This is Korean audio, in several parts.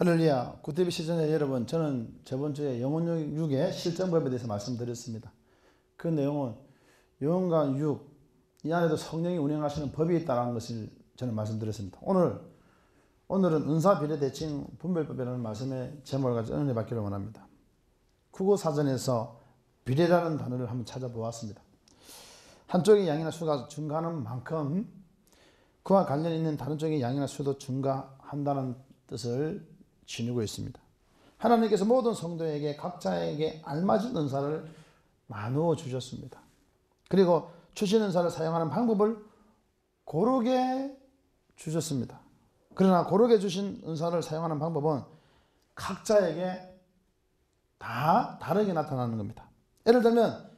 할렐루야. 구태비 시청자 여러분, 저는 저번 주에 영혼 6의 실전법에 대해서 말씀드렸습니다. 그 내용은 영혼과 6, 이 안에도 성령이 운영하시는 법이 있다는 것을 저는 말씀드렸습니다. 오늘, 오늘은 은사 비례 대칭 분별법이라는 말씀의 제목을 가지고 은혜 받기를 원합니다. 국어 사전에서 비례라는 단어를 한번 찾아보았습니다. 한쪽의 양이나 수가 증가하는 만큼 그와 관련 있는 다른 쪽의 양이나 수도 증가한다는 뜻을 지니고 있습니다. 하나님께서 모든 성도에게 각자에게 알맞은 은사를 나누어 주셨습니다. 그리고 주신 은사를 사용하는 방법을 고르게 주셨습니다. 그러나 고르게 주신 은사를 사용하는 방법은 각자에게 다 다르게 나타나는 겁니다. 예를 들면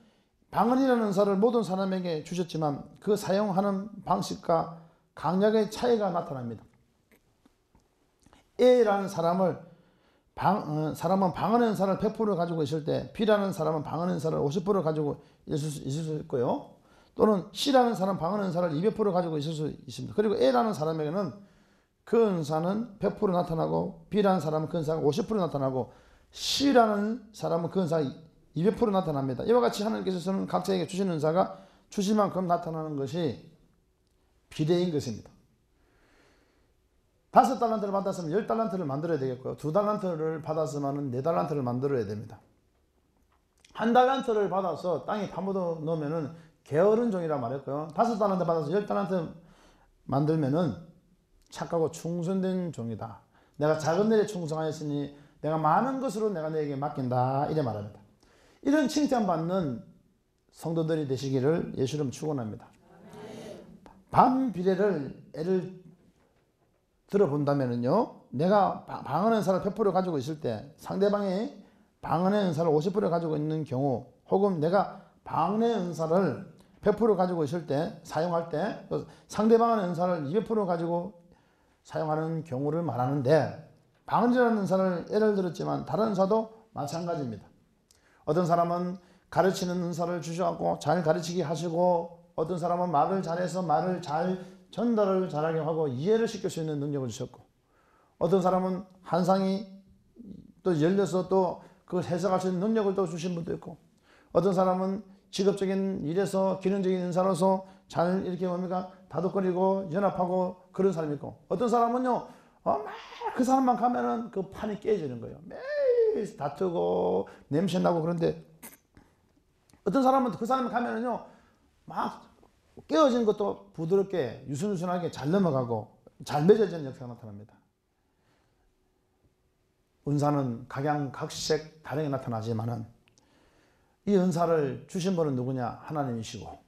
방언이라는 은사를 모든 사람에게 주셨지만 그 사용하는 방식과 강약의 차이가 나타납니다. A라는 사람을 방, 어, 사람은 방언 은사를 100% 가지고 있을 때 B라는 사람은 방언 은사를 50% 가지고 있을 수, 있을 수 있고요. 또는 C라는 사람 방언 은사를 200% 가지고 있을 수 있습니다. 그리고 A라는 사람에게는 그 은사는 100% 나타나고 B라는 사람은 그 은사가 50% 나타나고 C라는 사람은 그 은사가 200% 나타납니다. 이와 같이 하나님께서는 각자에게 주신 은사가 주신 만큼 나타나는 것이 비례인 것입니다. 다섯 달란트를 받았으면 열 달란트를 만들어야 되겠고요. 두 달란트를 받았으면 네 달란트를 만들어야 됩니다. 한 달란트를 받아서 땅에 파묻어 놓으면은 게으른 종이라 말했고요. 다섯 달란트 받아서 열 달란트 만들면은 착하고 충성된 종이다. 내가 작은 일에 충성하였으니 내가 많은 것으로 내가 너에게 맡긴다. 이래 말합니다. 이런 칭찬받는 성도들이 되시기를 예수님 축원합니다. 반비례를 예를 들어본다면요. 내가 방언 은사를 100% 가지고 있을 때 상대방이 방언의 은사를 50% 가지고 있는 경우 혹은 내가 방언의 은사를 100% 가지고 있을 때 사용할 때 상대방의 은사를 200% 가지고 사용하는 경우를 말하는데 방언이라는 은사를 예를 들었지만 다른 은사도 마찬가지입니다. 어떤 사람은 가르치는 은사를 주셔갖고 잘 가르치게 하시고 어떤 사람은 말을 잘해서 말을 잘 전달을 잘하게 하고 이해를 시킬 수 있는 능력을 주셨고 어떤 사람은 한상이 또 열려서 또 그걸 해석할 수 있는 능력을 또 주신 분도 있고 어떤 사람은 직업적인 일에서 기능적인 인사로서 잘 이렇게 뭡니까? 다독거리고 연합하고 그런 사람이 있고 어떤 사람은요 어, 그 사람만 가면은 그 판이 깨지는 거예요. 매일 다투고 냄새 나고 그런데 어떤 사람은 그 사람 가면은요 막 깨어진 것도 부드럽게 유순유순하게 잘 넘어가고 잘 맺어지는 역사가 나타납니다. 은사는 각양각색 다르게 나타나지만은 이 은사를 주신 분은 누구냐? 하나님이시고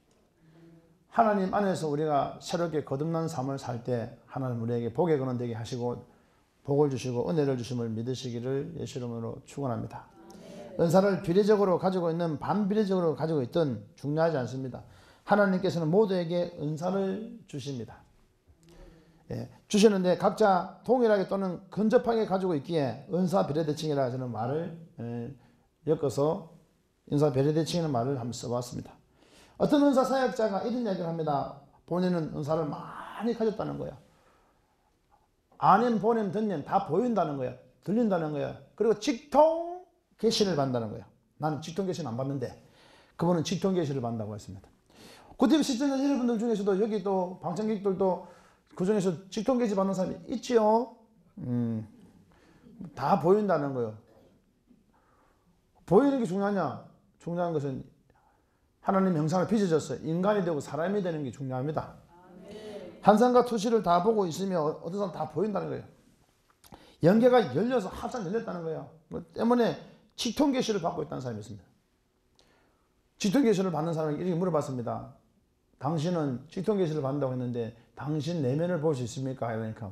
하나님 안에서 우리가 새롭게 거듭난 삶을 살 때 하나님 우리에게 복의 근원 되게 하시고 복을 주시고 은혜를 주심을 믿으시기를 예수 이름으로 축원합니다. 은사를 비례적으로 가지고 있는 반비례적으로 가지고 있든 중요하지 않습니다. 하나님께서는 모두에게 은사를 주십니다. 예, 주시는데 각자 동일하게 또는 근접하게 가지고 있기에 은사 비례대칭이라 저는 말을 예, 엮어서 은사 비례대칭이라는 말을 한번 써봤습니다. 어떤 은사 사역자가 이런 이야기를 합니다. 본인은 은사를 많이 가졌다는 거야. 아님, 보냄, 듣님 다 보인다는 거야. 들린다는 거야. 그리고 직통 계시를 받는다는 거야. 나는 직통 계시는 안 받는데 그분은 직통 계시를 받는다고 했습니다. 구티브 시청자 여러분들 중에서도 여기 또 방청객들도 그 중에서 직통 계시 받는 사람이 있지요. 음, 다 보인다는 거예요. 보이는 게 중요하냐? 중요한 것은 하나님 형상을 빚어졌어요. 인간이 되고 사람이 되는 게 중요합니다. 한산과 투시를 다 보고 있으면 어떤 사람 다 보인다는 거예요. 연계가 열려서 합상 열렸다는 거예요. 뭐 때문에 직통 계시를 받고 있다는 사람이 있습니다. 직통 계시를 받는 사람에게 이렇게 물어봤습니다. 당신은 직통 계시를 받는다고 했는데 당신 내면을 볼 수 있습니까? 그러니까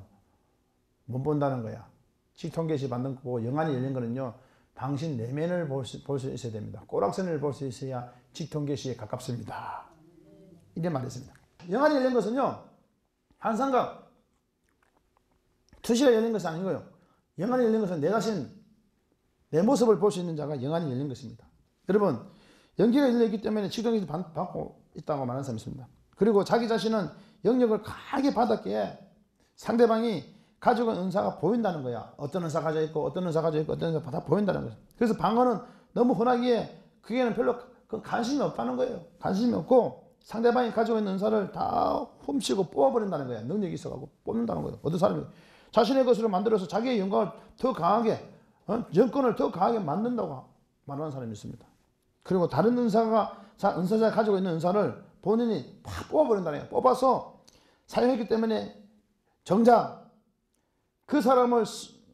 못 본다는 거야. 직통 계시 받는 거고 영안이 열린 거는요. 당신 내면을 볼 수 있어야 됩니다. 꼬락선을 볼 수 있어야 직통 계시에 가깝습니다. 이래 말했습니다. 영안이 열린 것은요. 한상각 투시가 열린 것이 아니고요. 영안이 열린 것은 내 자신 내 모습을 볼 수 있는 자가 영안이 열린 것입니다. 여러분 연기가 열렸기 때문에 직통 계시 받고 있다고 있습니다. 그리고 자기 자신은 영역을 강하게 받았기에 상대방이 가지고 있는 은사가 보인다는 거야. 어떤 은사 가지고 있고 어떤 은사 가지고 있고 어떤 은사 다 보인다는 거야. 그래서 방언은 너무 흔하기에 그게는 별로 그 관심이 없다는 거예요. 관심이 없고 상대방이 가지고 있는 은사를 다 훔치고 뽑아버린다는 거야. 능력이 있어가지고 뽑는다는 거예요. 어떤 사람이 자신의 것으로 만들어서 자기의 영광을 더 강하게 어? 정권을 더 강하게 만든다고 말하는 사람이 있습니다. 그리고 다른 은사가 은사자가 가지고 있는 은사를 본인이 팍 뽑아버린다는 거예요. 뽑아서 사용했기 때문에 정작 그 사람을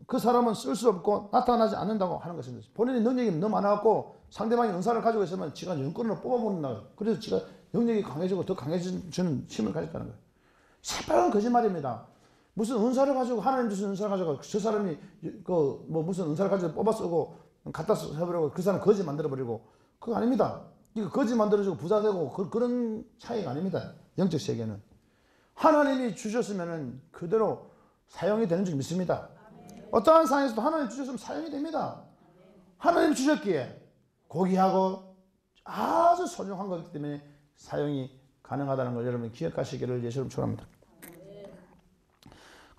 그 사람은 쓸 수 없고 나타나지 않는다고 하는 것입니다. 본인의 능력이 너무 많아갖고 상대방이 은사를 가지고 있으면 지가 영권을 뽑아버린다. 그래서 지가 능력이 강해지고 더 강해지는 힘을 가졌다는 거예요. 새빨간 거짓말입니다. 무슨 은사를 가지고 하나님 주신 은사를 가지고 저 사람이 그 뭐 무슨 은사를 가지고 뽑아 쓰고 갖다 써버리고 그 사람 거짓 만들어 버리고 그거 아닙니다. 이거 거짓 만들어주고 부자 되고 그, 그런 차이가 아닙니다. 영적 세계는 하나님이 주셨으면은 그대로 사용이 되는 줄 믿습니다. 어떠한 상황에서도 하나님 주셨으면 사용이 됩니다. 하나님 주셨기에 고귀하고 아주 소중한 거기 때문에 사용이 가능하다는 걸 여러분 기억하시기를 예수님 축원합니다.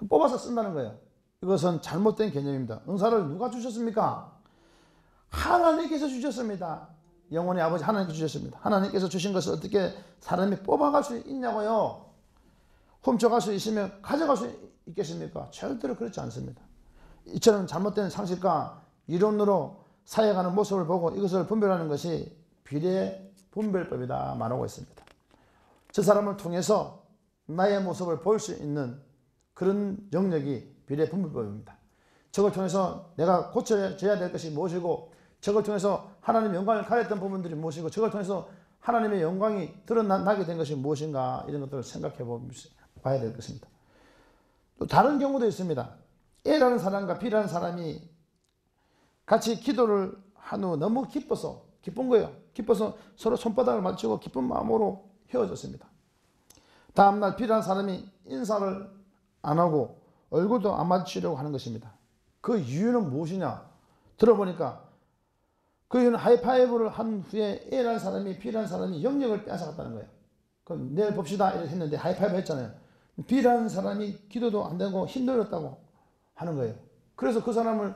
뽑아서 쓴다는 거예요. 이것은 잘못된 개념입니다. 은사를 누가 주셨습니까? 하나님께서 주셨습니다. 영혼의 아버지 하나님께서 주셨습니다. 하나님께서 주신 것을 어떻게 사람이 뽑아갈 수 있냐고요? 훔쳐갈 수 있으면 가져갈 수 있겠습니까? 절대로 그렇지 않습니다. 이처럼 잘못된 상식과 이론으로 사역하는 모습을 보고 이것을 분별하는 것이 비례 분별법이다 말하고 있습니다. 저 사람을 통해서 나의 모습을 볼 수 있는 그런 영역이 비례 분별법입니다. 저걸 통해서 내가 고쳐져야 될 것이 무엇이고 저걸 통해서 하나님의 영광을 가렸던 부분들이 무엇이고 저걸 통해서 하나님의 영광이 드러나게 된 것이 무엇인가 이런 것들을 생각해 봐야 될 것입니다. 또 다른 경우도 있습니다. A라는 사람과 B라는 사람이 같이 기도를 한 후 너무 기뻐서 기쁜 거예요. 기뻐서 서로 손바닥을 맞추고 기쁜 마음으로 헤어졌습니다. 다음날 B라는 사람이 인사를 안 하고 얼굴도 안 맞추려고 하는 것입니다. 그 이유는 무엇이냐? 들어보니까 그 이유는 하이파이브를 한 후에 A라는 사람이 B라는 사람이 영역을 뺏어갔다는 거예요. 그럼 내일 봅시다 했는데 하이파이브 했잖아요. B라는 사람이 기도도 안 되고 힘들었다고 하는 거예요. 그래서 그 사람을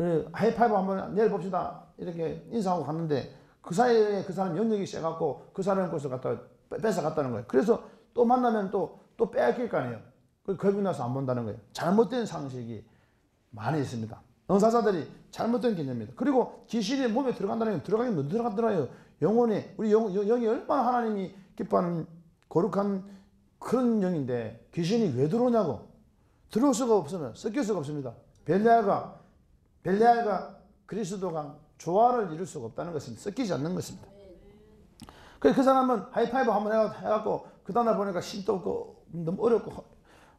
예, 하이파이브 한번 내일 봅시다 이렇게 인사하고 갔는데 그 사이에 그 사람 영역이 세갖고 그 사람 곳을 갖다 뺏어갔다는 거예요. 그래서 또 만나면 또, 또 빼앗길 거 아니에요. 그 겁이 나서 안 본다는 거예요. 잘못된 상식이 많이 있습니다. 응사자들이 잘못된 개념입니다. 그리고 귀신이 몸에 들어간다는 건 들어가긴 못 들어가더라요. 영혼이, 우리 영, 영이 얼마나 하나님이 기뻐하는 거룩한 그런 영인데 귀신이 왜 들어오냐고. 들어올 수가 없으면 섞일 수가 없습니다. 벨레아가, 벨레아가 그리스도가 조화를 이룰 수가 없다는 것입니다. 섞이지 않는 것입니다. 그래서 그 사람은 하이파이브 한번 해갖고 그 다음날 보니까 힘도 없고 너무 어렵고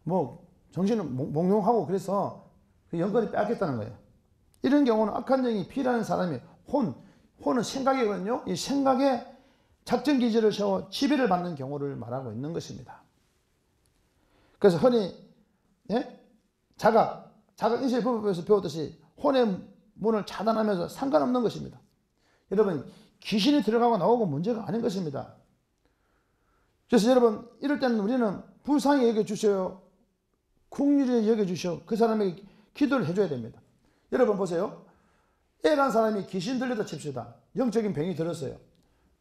뭐 정신은 몽롱하고 그래서 그 영권이 빼앗겼다는 거예요. 이런 경우는 악한 영이 피라는 사람이 혼, 혼은 생각이거든요. 이 생각에 작전 기지를 세워 지배를 받는 경우를 말하고 있는 것입니다. 그래서 흔히 예? 자각, 자각 인실 법에서 배웠듯이 혼의 문을 차단하면서 상관없는 것입니다. 여러분 귀신이 들어가고 나오고 문제가 아닌 것입니다. 그래서 여러분 이럴 때는 우리는 불쌍히 여겨주셔요. 국률이 여겨주셔. 그 사람에게 기도를 해줘야 됩니다. 여러분 보세요. 애란 사람이 귀신 들렸다 칩시다. 영적인 병이 들었어요.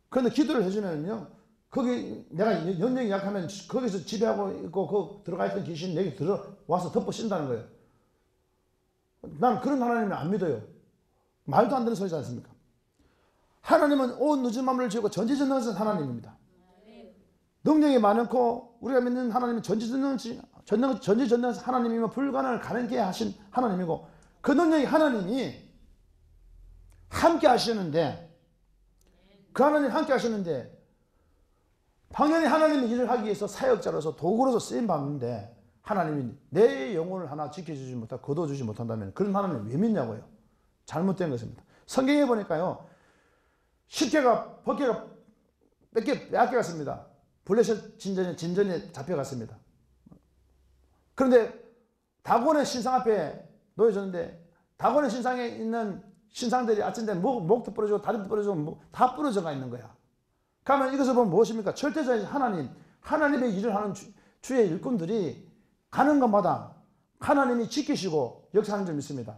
그런데 기도를 해주면요. 거기 내가 영역이 약하면 거기서 지배하고 있고 그 들어가 있던 귀신 내게 들어와서 덮어 씌다는 거예요. 난 그런 하나님을 안 믿어요. 말도 안 되는 소리지 않습니까? 하나님은 온 늦은 마음을 지고 전지전능하신 하나님입니다. 능력이 많고 우리가 믿는 하나님은 전지전능하신 전능, 전지 전능하신 하나님이면 불가능을 가능케 하신 하나님이고 그 능력이 하나님이 함께 하시는데 그 하나님 함께 하시는데 당연히 하나님의 일을 하기 위해서 사역자로서 도구로서 쓰임 받는데 하나님이 내 영혼을 하나 지켜주지 못하고 거둬주지 못한다면 그런 하나님을 왜 믿냐고요. 잘못된 것입니다. 성경에 보니까요. 십개가 벗개가 뺏겨 빼앗겨갔습니다. 블레셋 진전에 진전에 잡혀갔습니다. 그런데 다곤의 신상 앞에 놓여졌는데 다곤의 신상에 있는 신상들이 아침에 목, 목도 부러지고 다리도 부러지고 다 부러져가 있는 거야. 그러면 이것을 보면 무엇입니까? 절대자인 하나님, 하나님의 일을 하는 주, 주의 일꾼들이 가는 것마다 하나님이 지키시고 역사하는 줄 믿습니다.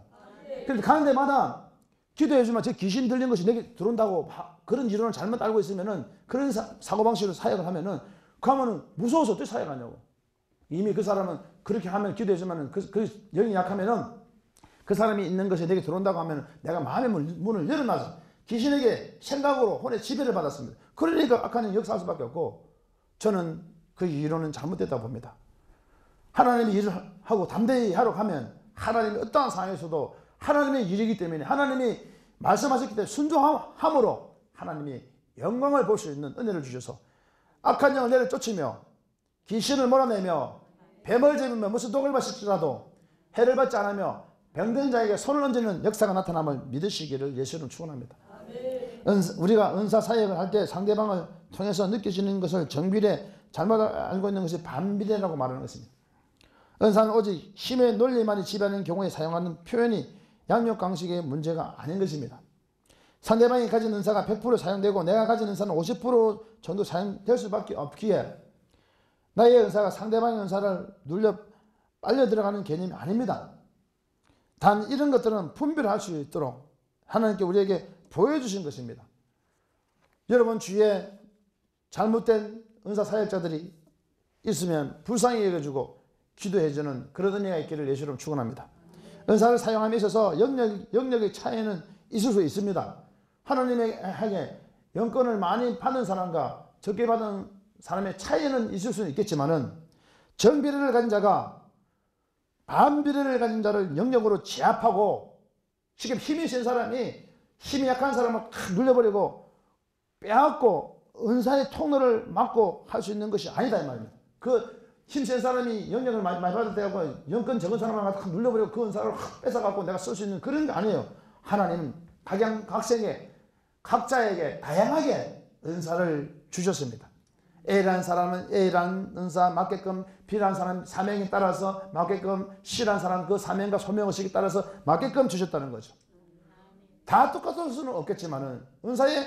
그런데 가는 데마다 기도해주면 제 귀신 들린 것이 내게 들어온다고 하- 그런 이론을 잘못 알고 있으면은 그런 사, 사고방식으로 사역을 하면은 그러면은 무서워서 어떻게 사역하냐고. 이미 그 사람은 그렇게 하면 기도해주면은 그, 그 영이 약하면은 그 사람이 있는 것이 내게 들어온다고 하면 내가 마음의 문- 문을 열어놔서 귀신에게 생각으로 혼의 지배를 받았습니다. 그러니까 악한 역사할 수밖에 없고 저는 그 이론은 잘못됐다고 봅니다. 하나님이 일을 하고 담대히 하러 가면 하나님이 어떠한 상황에서도 하나님의 일이기 때문에 하나님이 말씀하셨기 때문에 순종함으로 하나님이 영광을 볼 수 있는 은혜를 주셔서 악한 영을 내려 쫓으며 귀신을 몰아내며 뱀을 잡으며 무슨 독을 마실지라도 해를 받지 않으며 병든 자에게 손을 얹는 역사가 나타남을 믿으시기를 예수는 축원합니다. 은사- 우리가 은사 사역을 할 때 상대방을 통해서 느껴지는 것을 정비례 잘못 알고 있는 것이 반비례라고 말하는 것입니다. 은사는 오직 힘의 논리만이 지배하는 경우에 사용하는 표현이 양육 강식의 문제가 아닌 것입니다. 상대방이 가진 은사가 100% 사용되고 내가 가진 은사는 50% 정도 사용될 수밖에 없기에 나의 은사가 상대방의 은사를 눌려 빨려 들어가는 개념이 아닙니다. 단 이런 것들은 분별할 수 있도록 하나님께 우리에게 보여주신 것입니다. 여러분 주위에 잘못된 은사 사역자들이 있으면 불쌍히 여겨주고 기도해주는 그런 은혜가 있기를 예수로 축원합니다. 은사를 사용함에 있어서 영역, 영역의 차이는 있을 수 있습니다. 하나님에게 영권을 많이 받은 사람과 적게 받은 사람의 차이는 있을 수 있겠지만은 정비례를 가진 자가 반비례를 가진 자를 영역으로 제압하고 지금 힘이 센 사람이 힘이 약한 사람을 탁 눌려버리고 빼앗고 은사의 통로를 막고 할 수 있는 것이 아니다 이 말입니다. 그 힘 센 사람이 영역을 많이, 많이 받을 때하고 영권 적은 사람을 확 눌려버리고 그 은사를 확 뺏어갖고 내가 쓸 수 있는 그런 게 아니에요. 하나님은 각양 각생에 각자에게 다양하게 은사를 주셨습니다. A라는 사람은 A라는 은사 맞게끔 B라는 사람 사명에 따라서 맞게끔 C라는 사람 그 사명과 소명의식에 따라서 맞게끔 주셨다는 거죠. 다 똑같을 수는 없겠지만은 은사의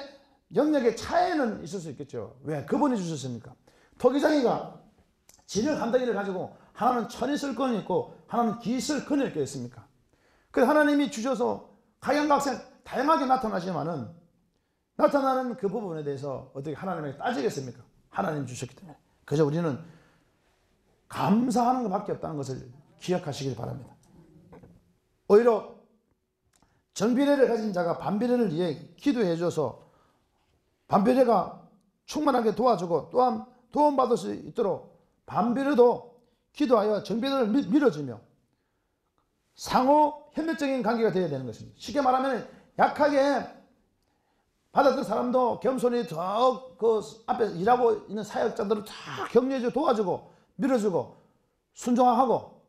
영역의 차이는 있을 수 있겠죠. 왜? 그분이 주셨으니까. 토기장이가 진을 감당기를 가지고 하나는 천이 쓸 건이 있고 하나는 기쓸 건이 있겠습니까? 그 하나님이 주셔서 각양각색 다양하게 나타나지만은 나타나는 그 부분에 대해서 어떻게 하나님에게 따지겠습니까? 하나님 주셨기 때문에. 그저 우리는 감사하는 것밖에 없다는 것을 기억하시길 바랍니다. 오히려 정비례를 가진 자가 반비례를 위해 기도해 줘서 반비례가 충만하게 도와주고 또한 도움받을 수 있도록 반비례도 기도하여 정비례를 밀- 밀어주며 상호 협력적인 관계가 되어야 되는 것입니다. 쉽게 말하면 약하게 받았던 사람도 겸손히 더그 앞에 일하고 있는 사역자들을 다 격려해주고 도와주고 밀어주고 순종하고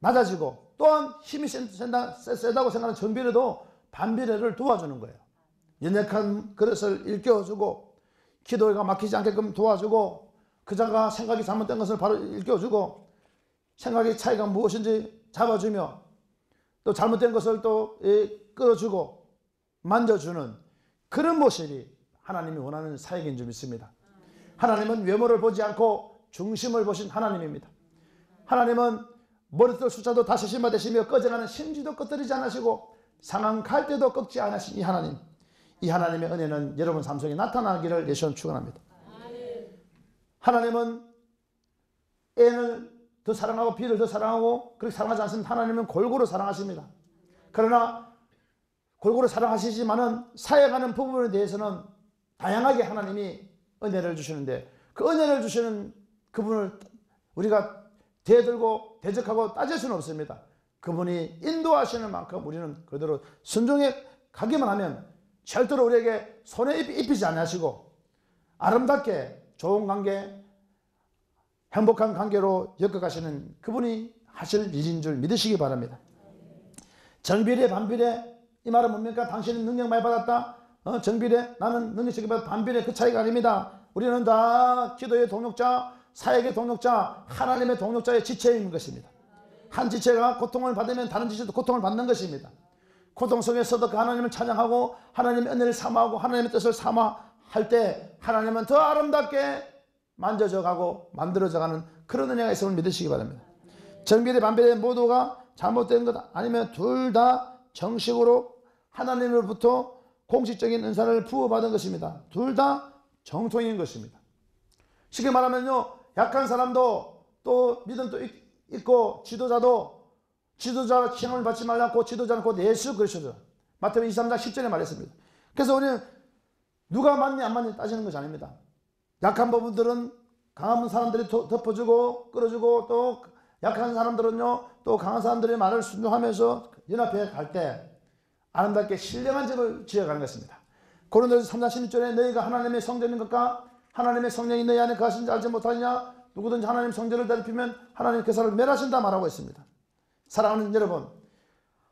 낮아지고 또한 힘이 센- 센다, 세- 세다고 생각하는 정비례도 반비례를 도와주는 거예요. 연약한 그릇을 일깨워주고 기도가 막히지 않게끔 도와주고 그자가 생각이 잘못된 것을 바로 일깨워주고 생각의 차이가 무엇인지 잡아주며 또 잘못된 것을 또 예, 끌어주고 만져주는 그런 모습이 하나님이 원하는 사역인 줄 믿습니다. 하나님은 외모를 보지 않고 중심을 보신 하나님입니다. 하나님은 머리털 숫자도 다 세심화 되시며 꺼져가는 심지도 꺼뜨리지 않으시고 상한 갈대도 꺾지 않으신 이 하나님. 이 하나님의 은혜는 여러분 삶 속에 나타나기를 예수는 축원합니다. 하나님은 애를 더 사랑하고 비를 더 사랑하고 그렇게 사랑하지 않습니다. 하나님은 골고루 사랑하십니다. 그러나 골고루 사랑하시지만은 사역하는 부분에 대해서는 다양하게 하나님이 은혜를 주시는데 그 은혜를 주시는 그분을 우리가 대들고 대적하고 따질 수는 없습니다. 그분이 인도하시는 만큼 우리는 그대로 순종해 가기만 하면 절대로 우리에게 손에 입- 입히지 않으시고 아름답게 좋은 관계, 행복한 관계로 엮어가시는 그분이 하실 일인 줄 믿으시기 바랍니다. 정비례, 반비례 이 말은 뭡니까? 당신은 능력 많이 받았다. 어, 정비례 나는 능력 적게 받았다. 반비례 그 차이가 아닙니다. 우리는 다 기도의 동력자, 사역의 동력자, 하나님의 동력자의 지체인 것입니다. 한 지체가 고통을 받으면 다른 지체도 고통을 받는 것입니다. 고통 속에서도 그 하나님을 찬양하고 하나님의 은혜를 삼아하고 하나님의 뜻을 삼아 할 때 하나님은 더 아름답게 만져져 가고 만들어져 가는 그런 은혜가 있음을 믿으시기 바랍니다. 정비례 반비례 모두가 잘못된 것 아니면 둘 다 정식으로 하나님으로부터 공식적인 은사를 부어받은 것입니다. 둘 다 정통인 것입니다. 쉽게 말하면요, 약한 사람도 또 믿음도 있고 지도자도 지도자 시험을 받지 말라고 지도자는 곧 예수 그리스도. 마태복음 23장 10절에 말했습니다. 그래서 우리는 누가 맞니 안 맞니 따지는 것이 아닙니다. 약한 부분들은 강한 사람들이 덮어주고 끌어주고 또 약한 사람들은요 또 강한 사람들의 말을 순종하면서 연합해 갈 때 아름답게 신령한 집을 지어가는 것입니다. 고린도서 3장 16절에 너희가 하나님의 성전인 것과 하나님의 성령이 너희 안에 거하신지 알지 못하느냐 누구든지 하나님 성전을 더럽히면 하나님 그 사람을 멸하신다 말하고 있습니다. 사랑하는 여러분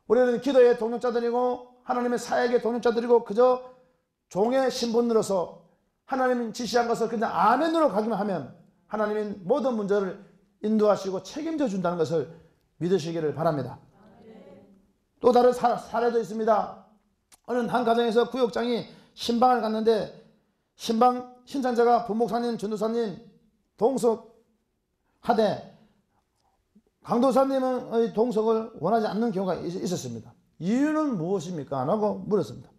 우리는 기도의 동력자들이고 하나님의 사역의 동력자들이고 그저 종의 신분으로서 하나님이 지시한 것을 그냥 아멘으로 가기만 하면 하나님이 모든 문제를 인도하시고 책임져 준다는 것을 믿으시기를 바랍니다. 또 다른 사, 사례도 있습니다. 어느 한 가정에서 구역장이 신방을 갔는데 신방 신장자가 부목사님, 전도사님 동석 하되 강도사님의 동석을 원하지 않는 경우가 있었습니다. 이유는 무엇입니까? 라고 물었습니다.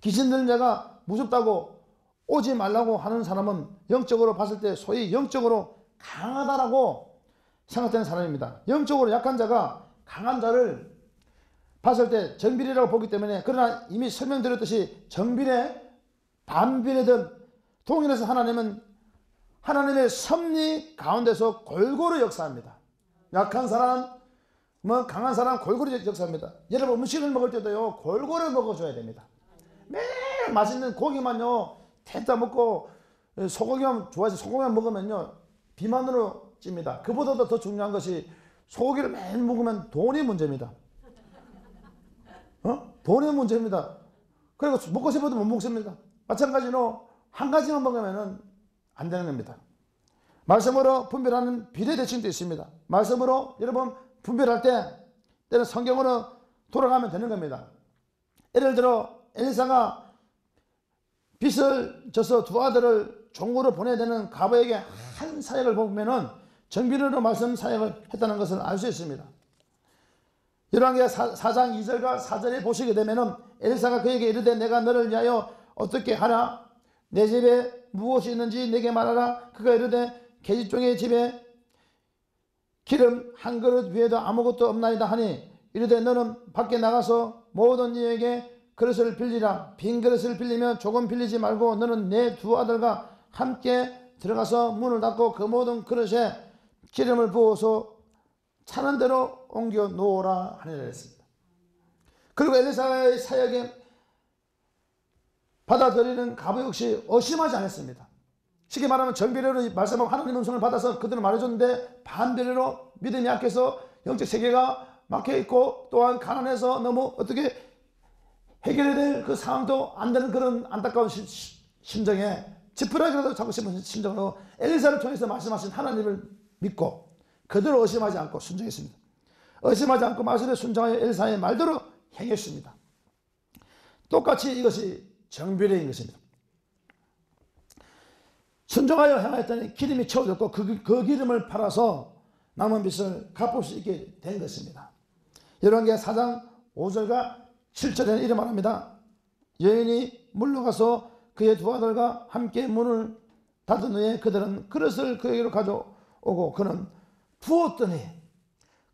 귀신 들린 자가 무섭다고 오지 말라고 하는 사람은 영적으로 봤을 때 소위 영적으로 강하다라고 생각되는 사람입니다. 영적으로 약한 자가 강한 자를 봤을 때 정비례라고 보기 때문에 그러나 이미 설명드렸듯이 정비례, 반비례든 동일해서 하나님은 하나님의 섭리 가운데서 골고루 역사합니다. 약한 사람, 뭐 강한 사람 골고루 역사합니다. 여러분 음식을 먹을 때도요 골고루 먹어줘야 됩니다. 매일 맛있는 고기만요 대다 먹고 소고기만 좋아해서 소고기만 먹으면요 비만으로 찝니다. 그보다도 더 중요한 것이 소고기를 매일 먹으면 돈이 문제입니다. 어? 돈이 문제입니다. 그리고 먹고 싶어도 못 먹습니다. 마찬가지로 한 가지만 먹으면 안 되는 겁니다. 말씀으로 분별하는 비례대칭도 있습니다. 말씀으로 여러분 분별할 때 때는 성경으로 돌아가면 되는 겁니다. 예를 들어 엘리사가 빚을 져서 두 아들을 종으로 보내야 되는 가부에게 한 사역을 보면 은 정비례로 말씀 사역을 했다는 것을 알 수 있습니다. 열왕기 4장 2절과 4절에 보시게 되면은 엘리사가 그에게 이르되 내가 너를 위하여 어떻게 하라? 내 집에 무엇이 있는지 내게 말하라. 그가 이르되 계집종의 집에 기름 한 그릇 위에도 아무것도 없나이다 하니 이르되 너는 밖에 나가서 모든 이에게 그릇을 빌리라. 빈 그릇을 빌리면 조금 빌리지 말고 너는 내 두 아들과 함께 들어가서 문을 닫고 그 모든 그릇에 기름을 부어서 차는 대로 옮겨 놓으라 하니라 했습니다. 그리고 엘리사의 사역에 받아들이는 가부 역시 의심하지 않았습니다. 쉽게 말하면 정비례로 말씀하고 하나님 음성을 받아서 그들은 말해줬는데 반비례로 믿음이 약해서 영적 세계가 막혀있고 또한 가난해서 너무 어떻게 해결해야 될 그 상황도 안 되는 그런 안타까운 시, 심정에 지푸라기라도 잡고 싶은 심정으로 엘리사를 통해서 말씀하신 하나님을 믿고 그대로 의심하지 않고 순종했습니다. 의심하지 않고 말씀에 순종하여 엘리사의 말대로 행했습니다. 똑같이 이것이 정비례인 것입니다. 순종하여 행하였더니 기름이 채워졌고 그, 그 기름을 팔아서 남은 빚을 갚을 수 있게 된 것입니다. 열왕기 4장 5절과 7절에는 이래 말합니다. 여인이 물러가서 그의 두 아들과 함께 문을 닫은 후에 그들은 그릇을 그에게로 가져오고 그는 부었더니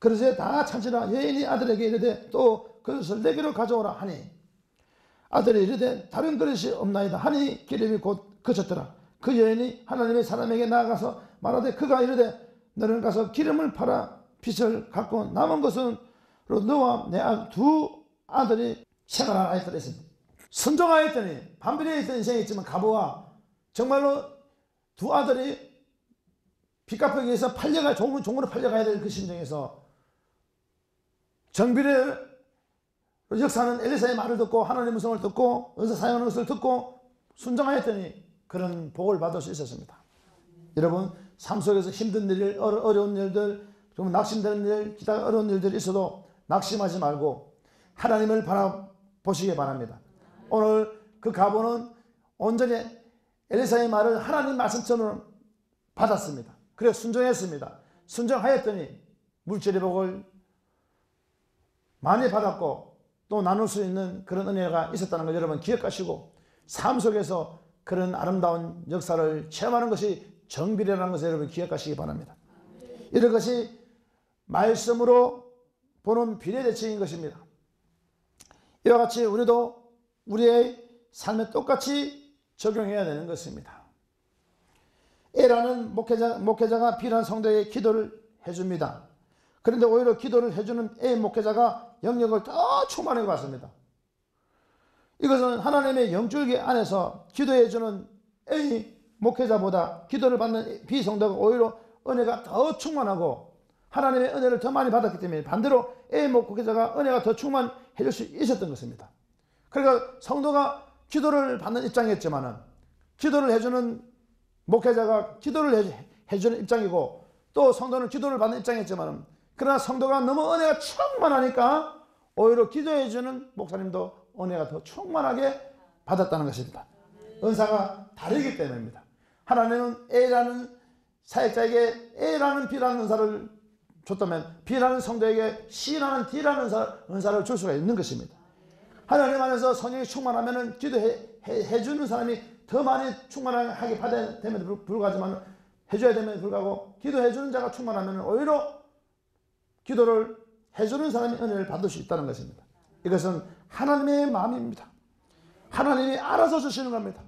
그릇에 다 찬지라 여인이 아들에게 이르되 또 그릇을 내게로 가져오라 하니 아들이 이르되 다른 그릇이 없나이다 하니 기름이 곧 그쳤더라. 그 여인이 하나님의 사람에게 나아가서 말하되 그가 이르되 너는 가서 기름을 팔아 빚을 갖고 남은 것은 너와 내 두 아들이 생활한 아이들 했습니다. 순종하였더니 반비례에 있던 인생이 있지만 가보와 정말로 두 아들이 빚 갚기 위해서 팔려가 종, 종으로 팔려가야 될 그 심정에서 정비례 역사는 엘리사의 말을 듣고 하나님의 성을 듣고 의사 사용하는 것을 듣고 순종하였더니 그런 복을 받을 수 있었습니다. 여러분 삶 속에서 힘든 일, 어려운 일들, 좀 낙심되는 일, 기다 어려운 일들이 있어도 낙심하지 말고 하나님을 바라보시기 바랍니다. 오늘 그 가보는 온전히 엘리사의 말을 하나님 말씀처럼 받았습니다. 그래 순종했습니다. 순종하였더니 물질의 복을 많이 받았고 또 나눌 수 있는 그런 은혜가 있었다는 걸 여러분 기억하시고 삶 속에서 그런 아름다운 역사를 체험하는 것이 정비례라는 것을 여러분 기억하시기 바랍니다. 이런 것이 말씀으로 보는 비례대칭인 것입니다. 이와 같이 우리도 우리의 삶에 똑같이 적용해야 되는 것입니다. A라는 목회자, 목회자가 B라는 성도에게 기도를 해줍니다. 그런데 오히려 기도를 해주는 A 목회자가 영역을 더 충만해 갔습니다. 이것은 하나님의 영줄기 안에서 기도해주는 A 목회자보다 기도를 받는 B 성도가 오히려 은혜가 더 충만하고 하나님의 은혜를 더 많이 받았기 때문에 반대로 A 목회자가 은혜가 더 충만해질 수 있었던 것입니다. 그러니까 성도가 기도를 받는 입장이었지만은 기도를 해주는 목회자가 기도를 해주는 입장이고 또 성도는 기도를 받는 입장이었지만은 그러나 성도가 너무 은혜가 충만하니까 오히려 기도해 주는 목사님도 은혜가 더 충만하게 받았다는 것입니다. 은사가 다르기 때문입니다. 하나님은 A라는 사역자에게 A라는 B라는 은사를 줬다면 B라는 성도에게 C라는 D라는 은사, 를줄 수가 있는 것입니다. 하나님 안에서 성령이 충만하면 기도해 주는 사람이 더 많이 충만하게 받아야 됨에도 불구하지만 해줘야 됨에도 불구하고 기도해 주는 자가 충만하면 오히려 기도를 해주는 사람이 은혜를 받을 수 있다는 것입니다. 이것은 하나님의 마음입니다. 하나님이 알아서 주시는 겁니다.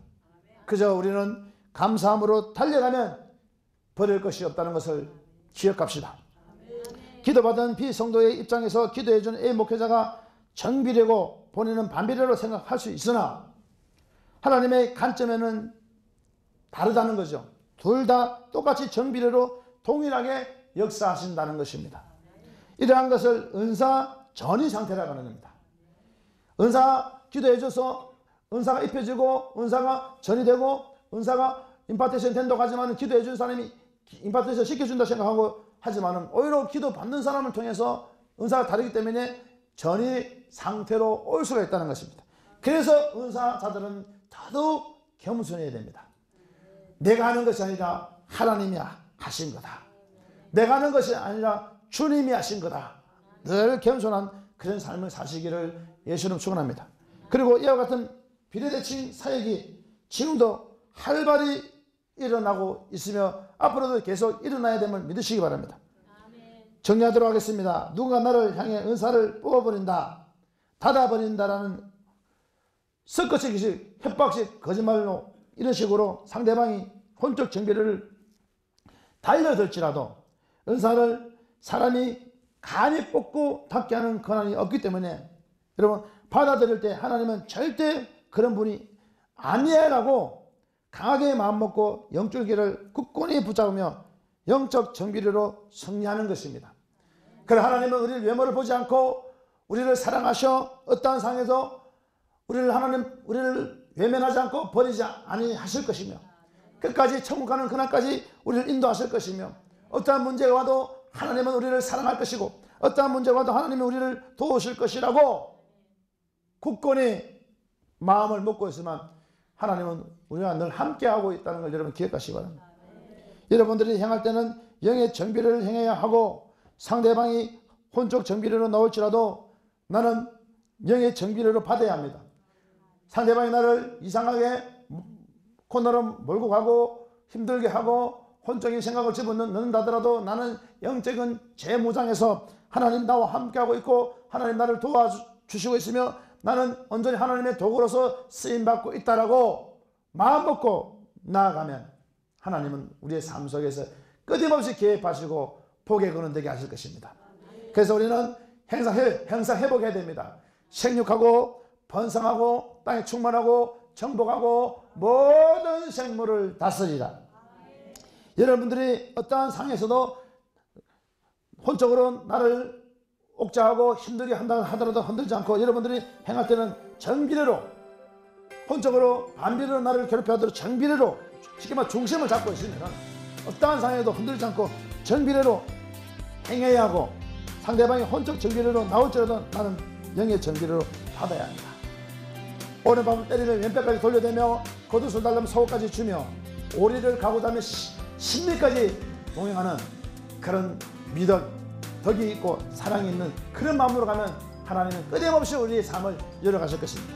그저 우리는 감사함으로 달려가면 버릴 것이 없다는 것을 기억합시다. 기도받은 비성도의 입장에서 기도해준 A 목회자가 정비례고 본인은 반비례로 생각할 수 있으나 하나님의 관점에는 다르다는 거죠. 둘 다 똑같이 정비례로 동일하게 역사하신다는 것입니다. 이러한 것을 은사 전이 상태라고 하는 겁니다. 은사 기도해줘서 은사가 입혀지고 은사가 전이 되고 은사가 임파테이션 된다고 하지만 기도해준 사람이 임파테이션 시켜준다 생각하고 하지만 오히려 기도 받는 사람을 통해서 은사가 다르기 때문에 전이 상태로 올 수가 있다는 것입니다. 그래서 은사자들은 더더욱 겸손해야 됩니다. 내가 하는 것이 아니라 하나님이 하신 거다. 내가 하는 것이 아니라 주님이 하신 거다. 늘 겸손한 그런 삶을 사시기를 예수님 축원합니다. 그리고 이와 같은 비례대칭 사역이 지금도 활발히 일어나고 있으며 앞으로도 계속 일어나야 됨을 믿으시기 바랍니다. 정리하도록 하겠습니다. 누군가 나를 향해 은사를 뽑아버린다, 닫아버린다라는 섞어치기식, 협박식, 거짓말로 이런 식으로 상대방이 혼적 정비를 달려들지라도 은사를 사람이 간이 뽑고 닫게 하는 권한이 없기 때문에 여러분 받아들일 때 하나님은 절대 그런 분이 아니에라고 강하게 마음먹고 영줄기를 굳건히 붙잡으며 영적 정비례로 승리하는 것입니다. 그래 하나님은 우리를 외모를 보지 않고 우리를 사랑하셔 어떠한 상에서 우리를 하나님 우리를 외면하지 않고 버리지 아니하실 것이며 끝까지 천국 가는 그날까지 우리를 인도하실 것이며 어떠한 문제가 와도 하나님은 우리를 사랑할 것이고 어떠한 문제가 와도 하나님은 우리를 도우실 것이라고 굳건히 마음을 먹고 있으면 하나님은 우리와 늘 함께하고 있다는 걸 여러분 기억하시기 바랍니다. 여러분들이 행할 때는 영의 정비를 행해야 하고 상대방이 혼적 정비례로 나올지라도 나는 영의 정비례로 받아야 합니다. 상대방이 나를 이상하게 코너로 몰고 가고 힘들게 하고 혼적인 생각을 집어넣는다더라도 나는 영적인 재무장에서 하나님 나와 함께하고 있고 하나님 나를 도와주시고 있으며 나는 온전히 하나님의 도구로서 쓰임받고 있다라고 마음 먹고 나아가면 하나님은 우리의 삶 속에서 끊임없이 개입하시고 복에 거는 되게 하실 것입니다. 그래서 우리는 행사해, 행사해보게 됩니다. 생육하고 번성하고 땅에 충만하고 정복하고 모든 생물을 다스리라. 여러분들이 어떠한 상에서도 혼적으로 나를 옥자하고 힘들게 한다 하더라도 흔들지 않고 여러분들이 행할 때는 정비례로 혼적으로 반비례로 나를 괴롭혀 하도록 정비례로 쉽게 말 중심을 잡고 있으면 어떠한 상에도 흔들지 않고 정비례로 행해야 하고 상대방이 혼적 정비례로 나올지라도 나는 영의 정비례로 받아야 한다. 오른밤을 때리면 왼뼈까지 돌려대며 겉옷을 달라면 속옷까지 주며 오리를 가고 다면 심리까지 동행하는 그런 믿음 덕이 있고 사랑이 있는 그런 마음으로 가면 하나님은 끊임없이 우리의 삶을 열어가실 것입니다.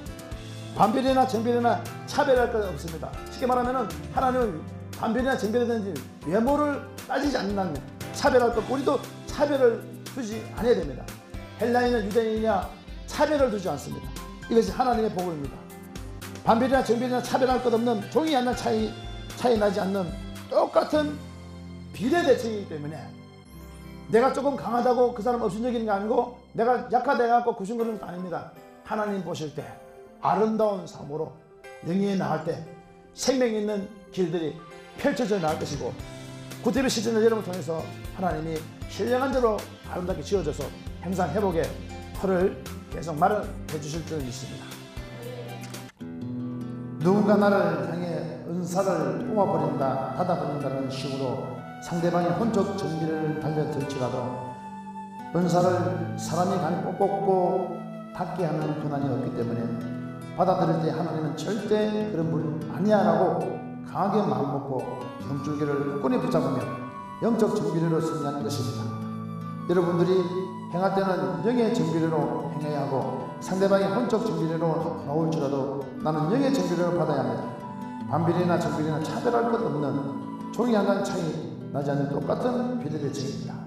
반별이나 정별이나 차별할 것 없습니다. 쉽게 말하면 하나님은 반별이나 정별이든지 외모를 따지지 않는다면 차별할 것 우리도 차별을 두지 않아야 됩니다. 헬라인이나 유대인이냐 차별을 두지 않습니다. 이것이 하나님의 복입니다. 반별이나 정별이나 차별할 것 없는 종이 하나 차이 차이 나지 않는 똑같은 비례 대칭이기 때문에 내가 조금 강하다고 그 사람 적이는 게 아니고 내가 약하다 해갖고 구신거리는 것도 아닙니다. 하나님 보실 때 아름다운 삶으로 영예에 나갈 때 생명 있는 길들이 펼쳐져 나갈 것이고 구티비 시즌을 여러분 통해서 하나님이 신령한 대로 아름답게 지어져서 행상 회복의 터를 계속 마련해 주실 줄 믿습니다. 누군가 나를 향해 은사를 뽑아버린다, 닫아버린다는 식으로 상대방의 혼적 정비를 달려들지라도 은사를 사람이 감히 뽑고 닫게 하는 권한이 없기 때문에 받아들일 때 하나님은 절대 그런 분 아니야 라고 강하게 마음먹고 영줄기를 끈히 붙잡으며 영적 정비례로 승리하는 것입니다. 여러분들이 행할 때는 영의 정비례로 행해야 하고 상대방의 혼적 정비례로 나올지라도 나는 영의 정비례를 받아야 합니다. 반비례나 정비례나 차별할 것 없는 종이 한장 차이 나지 않는 똑같은 비례대칭입니다.